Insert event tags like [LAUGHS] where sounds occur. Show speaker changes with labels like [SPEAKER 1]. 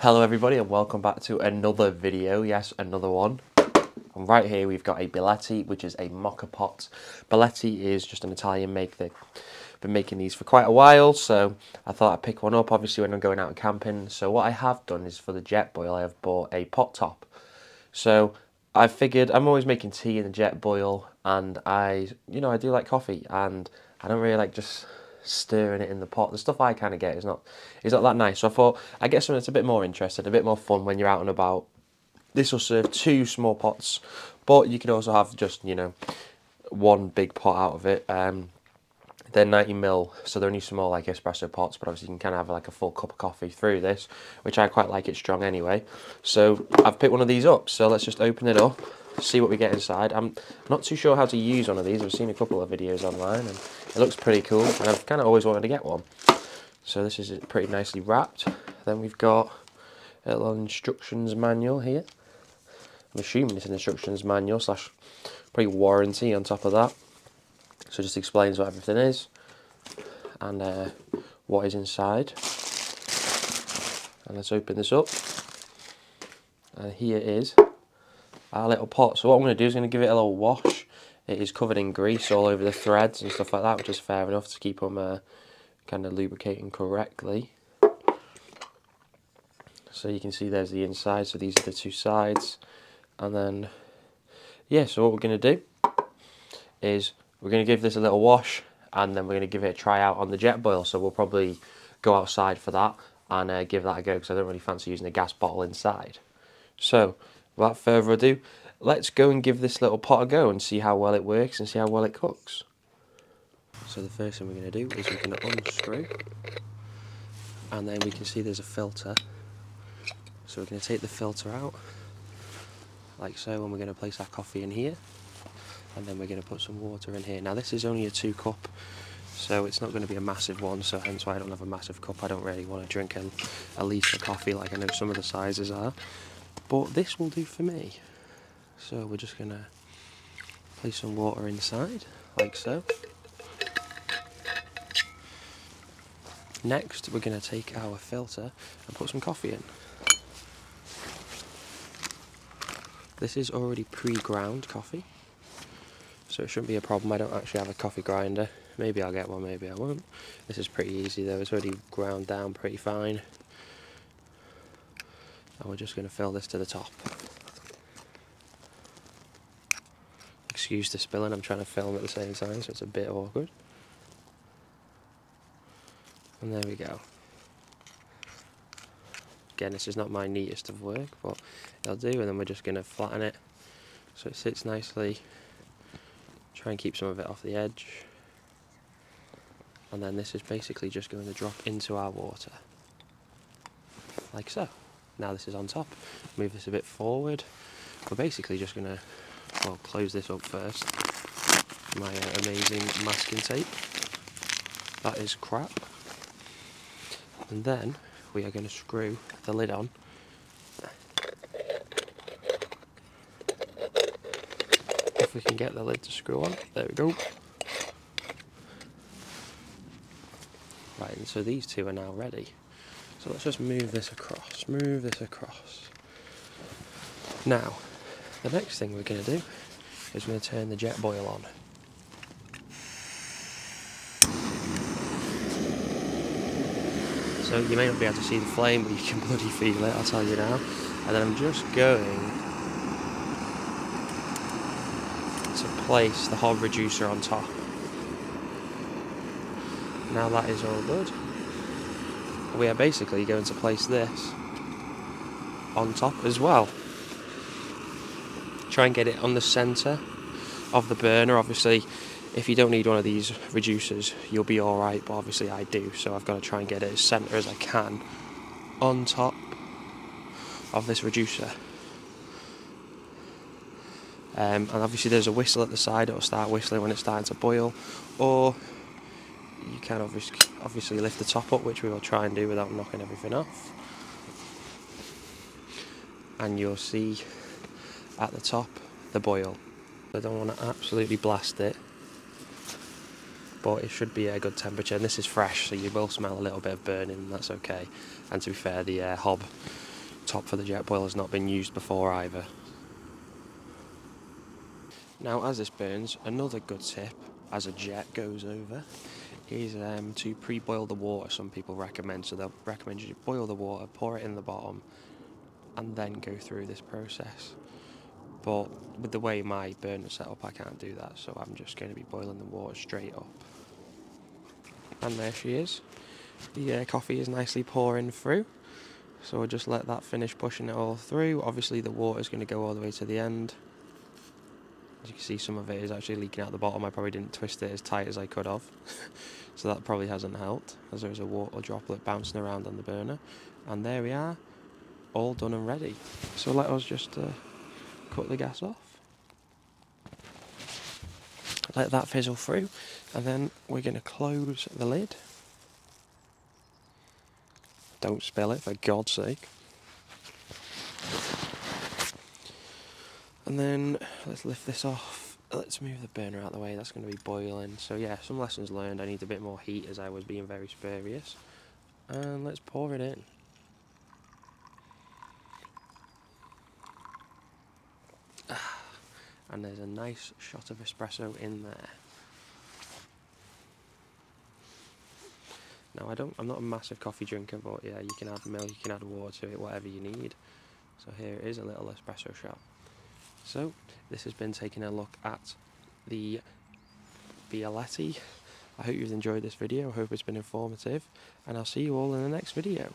[SPEAKER 1] Hello everybody and welcome back to another video, yes another one. And right here we've got a Bialetti which is a moka pot. Bialetti is just an Italian make that been making these for quite a while so I thought I'd pick one up obviously when I'm going out and camping. So what I have done is for the Jetboil I have bought a pot top. So I figured I'm always making tea in the Jetboil and I, you know, I do like coffee and I don't really like just stirring it in the pot. The stuff I kind of get is not is not that nice. So I thought I get something that's a bit more interesting, a bit more fun when you're out and about. This will serve two small pots, but you can also have just you know one big pot out of it. Um, they're 90 mil, so they're only small like espresso pots, but obviously you can kind of have like a full cup of coffee through this, which I quite like it strong anyway. So I've picked one of these up, so let's just open it up see what we get inside. I'm not too sure how to use one of these. I've seen a couple of videos online and it looks pretty cool and I've kind of always wanted to get one. So this is pretty nicely wrapped. Then we've got a little instructions manual here. I'm assuming it's an instructions manual slash probably warranty on top of that. So just explains what everything is and uh, what is inside. And let's open this up. And here is our little pot. So what I'm going to do is going to give it a little wash. It is covered in grease all over the threads and stuff like that, which is fair enough to keep them uh, kind of lubricating correctly. So you can see there's the inside, so these are the two sides. And then, yeah, so what we're going to do is we're going to give this a little wash and then we're going to give it a try out on the jet Jetboil. So we'll probably go outside for that and uh, give that a go because I don't really fancy using a gas bottle inside. So without further ado, let's go and give this little pot a go and see how well it works and see how well it cooks. So the first thing we're going to do is we're going to unscrew and then we can see there's a filter. So we're going to take the filter out like so and we're going to place our coffee in here and then we're going to put some water in here. Now this is only a two cup so it's not going to be a massive one so hence why I don't have a massive cup. I don't really want to drink a, a litre of coffee like I know some of the sizes are but this will do for me. So we're just going to place some water inside, like so. Next, we're going to take our filter and put some coffee in. This is already pre-ground coffee, so it shouldn't be a problem. I don't actually have a coffee grinder. Maybe I'll get one, maybe I won't. This is pretty easy though, it's already ground down pretty fine and we're just going to fill this to the top. Excuse the spilling, I'm trying to film at the same time so it's a bit awkward. And there we go. Again, this is not my neatest of work, but it'll do, and then we're just going to flatten it so it sits nicely. Try and keep some of it off the edge. And then this is basically just going to drop into our water, like so. Now this is on top. Move this a bit forward. We're basically just going to, well, close this up first. My uh, amazing masking tape. That is crap. And then we are going to screw the lid on. If we can get the lid to screw on. There we go. Right, and so these two are now ready. So let's just move this across, move this across. Now, the next thing we're going to do is we're going to turn the Jetboil on. So you may not be able to see the flame, but you can bloody feel it, I'll tell you now. And then I'm just going to place the hob reducer on top. Now that is all good we are basically going to place this on top as well. Try and get it on the centre of the burner. Obviously, if you don't need one of these reducers, you'll be alright, but obviously I do, so I've got to try and get it as centre as I can on top of this reducer. Um, and obviously there's a whistle at the side, it'll start whistling when it's starting to boil, or you can obviously, obviously lift the top up, which we will try and do without knocking everything off. And you'll see at the top the boil. I don't want to absolutely blast it, but it should be a good temperature. And this is fresh, so you will smell a little bit of burning, that's okay. And to be fair, the uh, hob top for the jet boiler has not been used before either. Now as this burns, another good tip as a jet goes over is um, to pre-boil the water some people recommend. So they'll recommend you boil the water, pour it in the bottom and then go through this process. But with the way my burner set up I can't do that so I'm just going to be boiling the water straight up. And there she is. The uh, coffee is nicely pouring through. So we'll just let that finish pushing it all through. Obviously the water is going to go all the way to the end. As you can see, some of it is actually leaking out the bottom. I probably didn't twist it as tight as I could have. [LAUGHS] so that probably hasn't helped, as there's a water droplet bouncing around on the burner. And there we are, all done and ready. So let us just uh, cut the gas off. Let that fizzle through, and then we're going to close the lid. Don't spill it, for God's sake. And then let's lift this off. Let's move the burner out of the way, that's going to be boiling. So yeah, some lessons learned. I need a bit more heat as I was being very spurious. And let's pour it in. And there's a nice shot of espresso in there. Now I don't I'm not a massive coffee drinker but yeah you can add milk, you can add water to it, whatever you need. So here is a little espresso shot. So, this has been taking a look at the Bialetti. I hope you've enjoyed this video, I hope it's been informative, and I'll see you all in the next video.